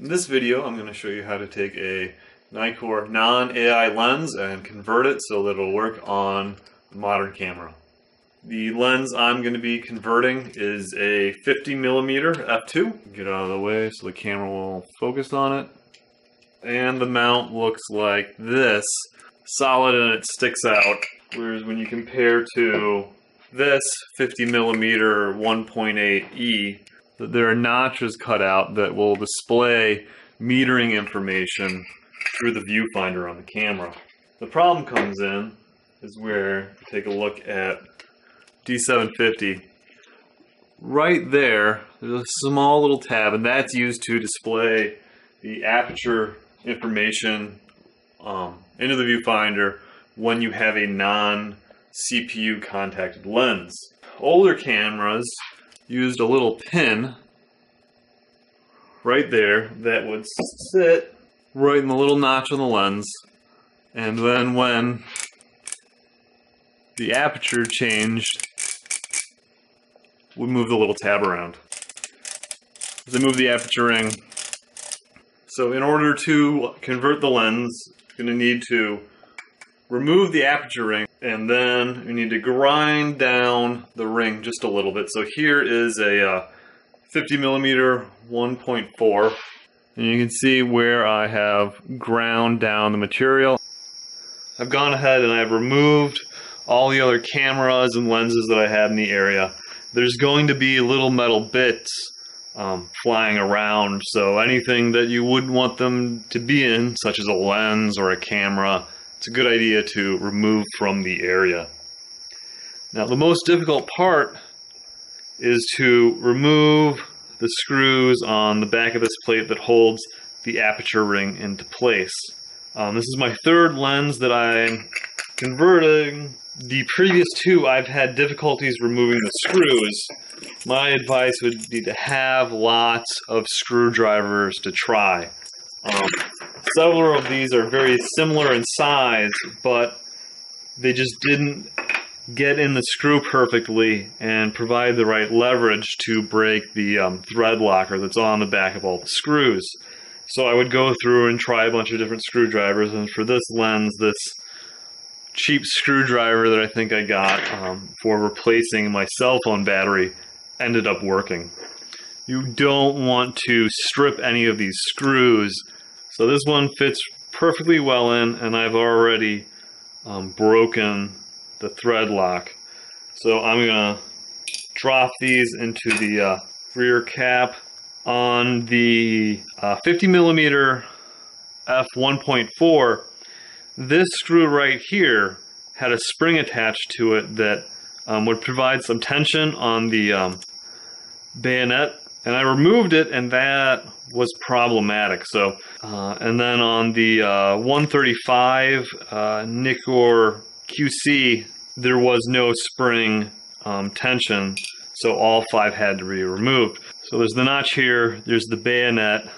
In this video, I'm going to show you how to take a Nikkor non-AI lens and convert it so that it'll work on a modern camera. The lens I'm going to be converting is a 50 millimeter f2. Get out of the way so the camera will focus on it. And the mount looks like this, solid and it sticks out. Whereas when you compare to this 50 millimeter 1.8E, there are notches cut out that will display metering information through the viewfinder on the camera. The problem comes in is where take a look at D750. Right there, there's a small little tab, and that's used to display the aperture information um, into the viewfinder when you have a non-CPU contacted lens. Older cameras used a little pin right there that would sit right in the little notch on the lens. And then when the aperture changed, we move the little tab around. As I move the aperture ring. So in order to convert the lens, you're going to need to remove the aperture ring and then we need to grind down the ring just a little bit. So here is a uh, 50 millimeter 1.4 and you can see where I have ground down the material. I've gone ahead and I've removed all the other cameras and lenses that I had in the area. There's going to be little metal bits um, flying around, so anything that you wouldn't want them to be in, such as a lens or a camera, it's a good idea to remove from the area. Now the most difficult part is to remove the screws on the back of this plate that holds the aperture ring into place. Um, this is my third lens that I'm converting. The previous two I've had difficulties removing the screws. My advice would be to have lots of screwdrivers to try. Um, several of these are very similar in size, but they just didn't get in the screw perfectly and provide the right leverage to break the um, thread locker that's on the back of all the screws. So I would go through and try a bunch of different screwdrivers, and for this lens, this cheap screwdriver that I think I got um, for replacing my cell phone battery ended up working. You don't want to strip any of these screws so this one fits perfectly well in and I've already um, broken the thread lock. So I'm going to drop these into the uh, rear cap on the uh, 50 millimeter f1.4 this screw right here had a spring attached to it that um, would provide some tension on the um, bayonet and I removed it and that was problematic. So, uh, and then on the uh, 135 uh, Nikkor QC, there was no spring um, tension, so all five had to be removed. So there's the notch here, there's the bayonet.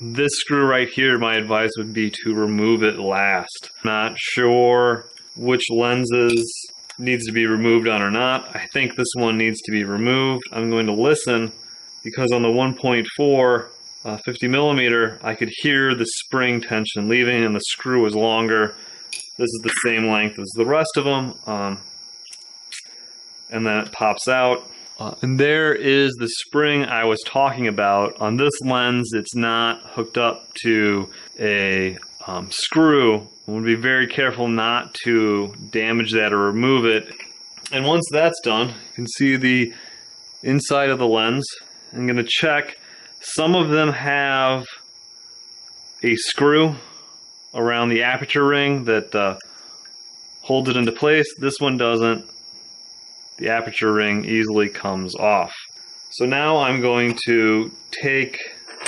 This screw right here, my advice would be to remove it last. Not sure which lenses needs to be removed on or not. I think this one needs to be removed. I'm going to listen because on the 1.4 uh, 50 millimeter, I could hear the spring tension leaving and the screw was longer. This is the same length as the rest of them. Um, and then it pops out. Uh, and there is the spring I was talking about. On this lens, it's not hooked up to a um, screw. We'll be very careful not to damage that or remove it. And once that's done, you can see the inside of the lens. I'm going to check some of them have a screw around the aperture ring that uh, holds it into place. This one doesn't. The aperture ring easily comes off. So now I'm going to take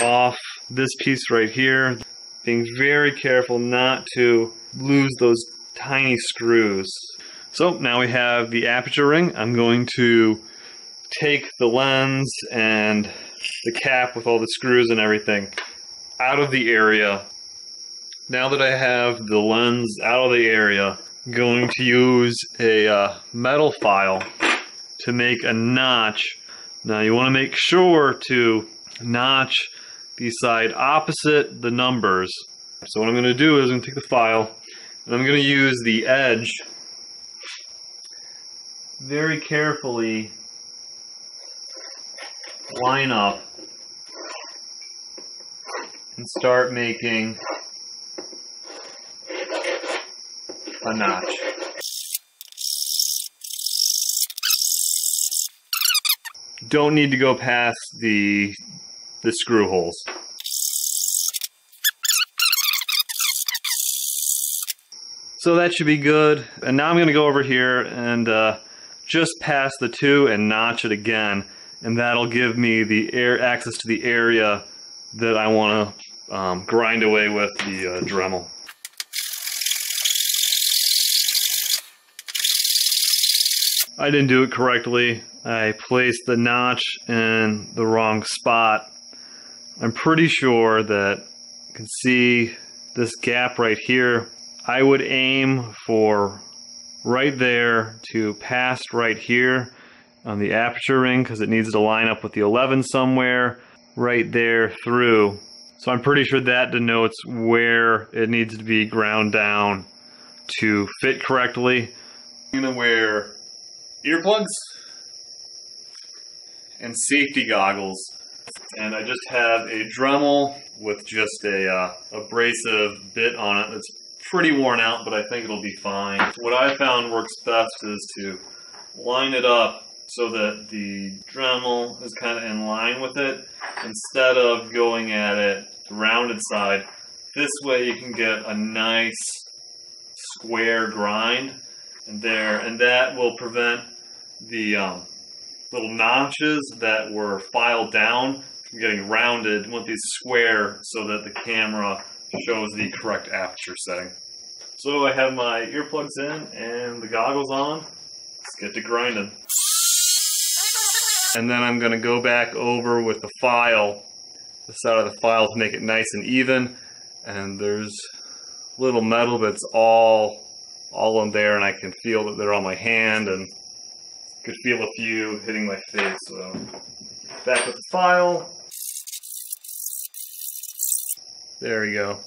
off this piece right here, being very careful not to lose those tiny screws. So now we have the aperture ring. I'm going to take the lens and the cap with all the screws and everything out of the area. Now that I have the lens out of the area, I'm going to use a uh, metal file to make a notch. Now you want to make sure to notch the side opposite the numbers. So what I'm going to do is I'm going to take the file and I'm going to use the edge very carefully line up and start making a notch. Don't need to go past the the screw holes. So that should be good. And now I'm going to go over here and uh, just pass the two and notch it again. And that'll give me the air access to the area that I want to um, grind away with the uh, Dremel. I didn't do it correctly. I placed the notch in the wrong spot. I'm pretty sure that you can see this gap right here. I would aim for right there to past right here on the aperture ring because it needs to line up with the 11 somewhere right there through. So I'm pretty sure that denotes where it needs to be ground down to fit correctly. I'm to wear earplugs and safety goggles. And I just have a Dremel with just a uh, abrasive bit on it that's pretty worn out, but I think it'll be fine. What I found works best is to line it up so that the Dremel is kind of in line with it instead of going at it the rounded side. This way you can get a nice square grind and there, and that will prevent the um, little notches that were filed down from getting rounded. You want these square so that the camera shows the correct aperture setting. So I have my earplugs in and the goggles on. Let's get to grinding. And then I'm going to go back over with the file, the side of the file to make it nice and even. And there's little metal bits all all in there and I can feel that they're on my hand and could feel a few hitting my face. So back with the file. There we go.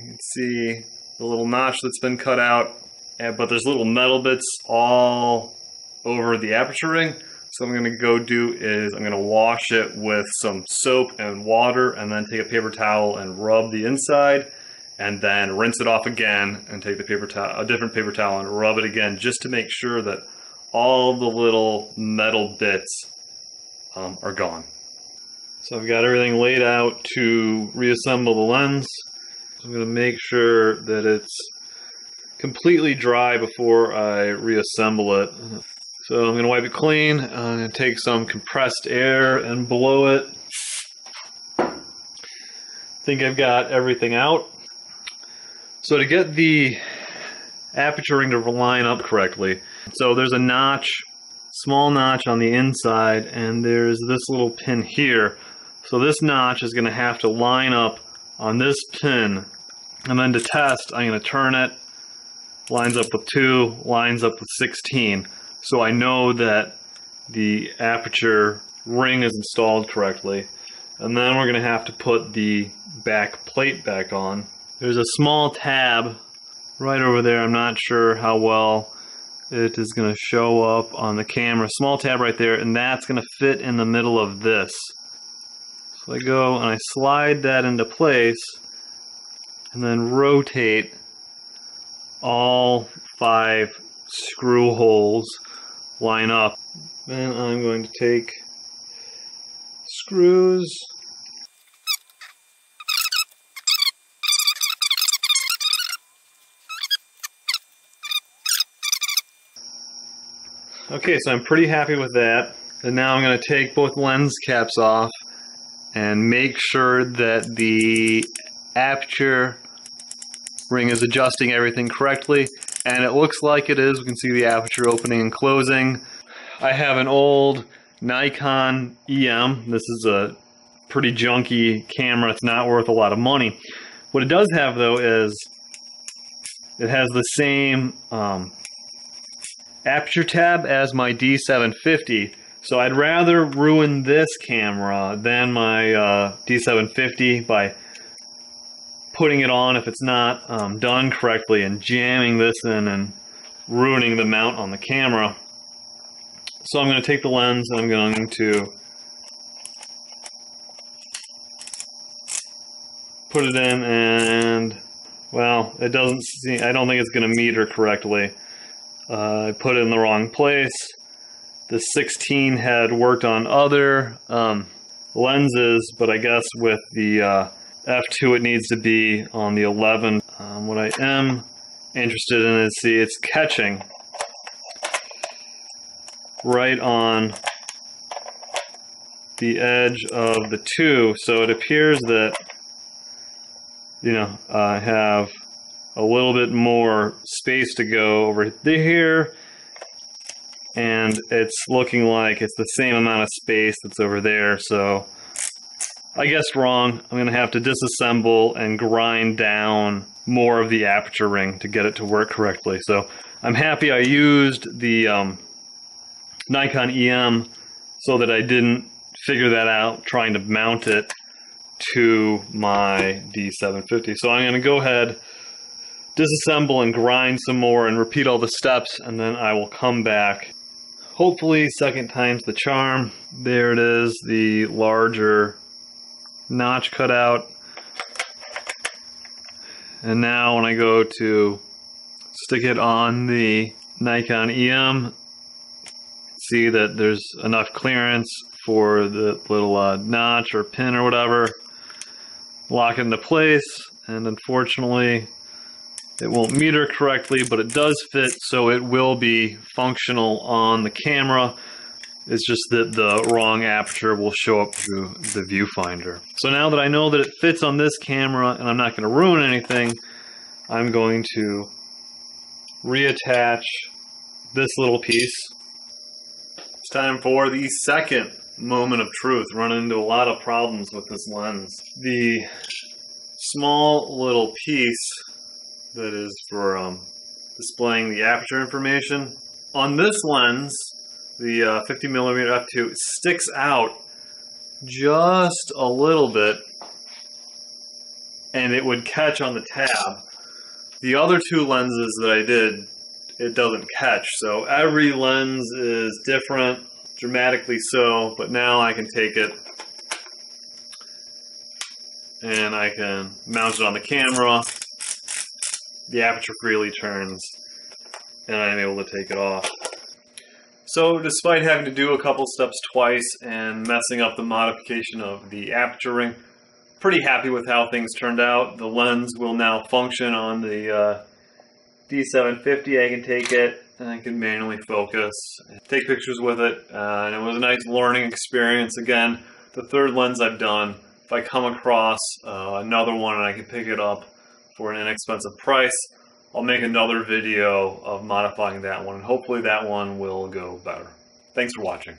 You can see the little notch that's been cut out, but there's little metal bits all over the aperture ring. So I'm going to go do is I'm going to wash it with some soap and water and then take a paper towel and rub the inside and then rinse it off again and take the paper towel, a different paper towel and rub it again just to make sure that all the little metal bits um, are gone. So I've got everything laid out to reassemble the lens. So I'm going to make sure that it's completely dry before I reassemble it. So I'm going to wipe it clean. I'm going to take some compressed air and blow it. I think I've got everything out. So to get the aperture ring to line up correctly, so there's a notch, small notch on the inside, and there's this little pin here. So this notch is going to have to line up on this pin. And then to test, I'm going to turn it, lines up with 2, lines up with 16. So I know that the aperture ring is installed correctly. And then we're going to have to put the back plate back on. There's a small tab right over there. I'm not sure how well it is going to show up on the camera. Small tab right there, and that's going to fit in the middle of this. So I go and I slide that into place, and then rotate all five screw holes line up. Then I'm going to take screws Okay, so I'm pretty happy with that. And now I'm going to take both lens caps off and make sure that the aperture ring is adjusting everything correctly. And it looks like it is. We can see the aperture opening and closing. I have an old Nikon EM. This is a pretty junky camera. It's not worth a lot of money. What it does have, though, is it has the same um, aperture tab as my D750. So I'd rather ruin this camera than my uh, D750 by putting it on if it's not um, done correctly and jamming this in and ruining the mount on the camera. So I'm going to take the lens and I'm going to put it in and well it doesn't see I don't think it's going to meter correctly. Uh, I put it in the wrong place. The 16 had worked on other um, lenses, but I guess with the uh, f2 it needs to be on the 11. Um, what I am interested in is see it's catching right on the edge of the 2 so it appears that you know I have a little bit more space to go over here. And it's looking like it's the same amount of space that's over there. So I guessed wrong. I'm going to have to disassemble and grind down more of the aperture ring to get it to work correctly. So I'm happy I used the um, Nikon EM so that I didn't figure that out trying to mount it to my D750. So I'm going to go ahead, disassemble and grind some more and repeat all the steps and then I will come back. Hopefully second time's the charm. There it is, the larger notch cut out. And now when I go to stick it on the Nikon EM, see that there's enough clearance for the little uh, notch or pin or whatever. Lock into place, and unfortunately it won't meter correctly, but it does fit, so it will be functional on the camera. It's just that the wrong aperture will show up through the viewfinder. So now that I know that it fits on this camera and I'm not going to ruin anything, I'm going to reattach this little piece. It's time for the second moment of truth. Run into a lot of problems with this lens. The small little piece that is for um, displaying the aperture information. On this lens, the uh, 50 millimeter f2 sticks out just a little bit and it would catch on the tab. The other two lenses that I did, it doesn't catch. So every lens is different, dramatically so, but now I can take it and I can mount it on the camera. The aperture freely turns and I'm able to take it off. So despite having to do a couple steps twice and messing up the modification of the aperture ring, pretty happy with how things turned out. The lens will now function on the uh, D750. I can take it and I can manually focus, take pictures with it, uh, and it was a nice learning experience. Again, the third lens I've done, if I come across uh, another one and I can pick it up for an inexpensive price, I'll make another video of modifying that one. And hopefully that one will go better. Thanks for watching.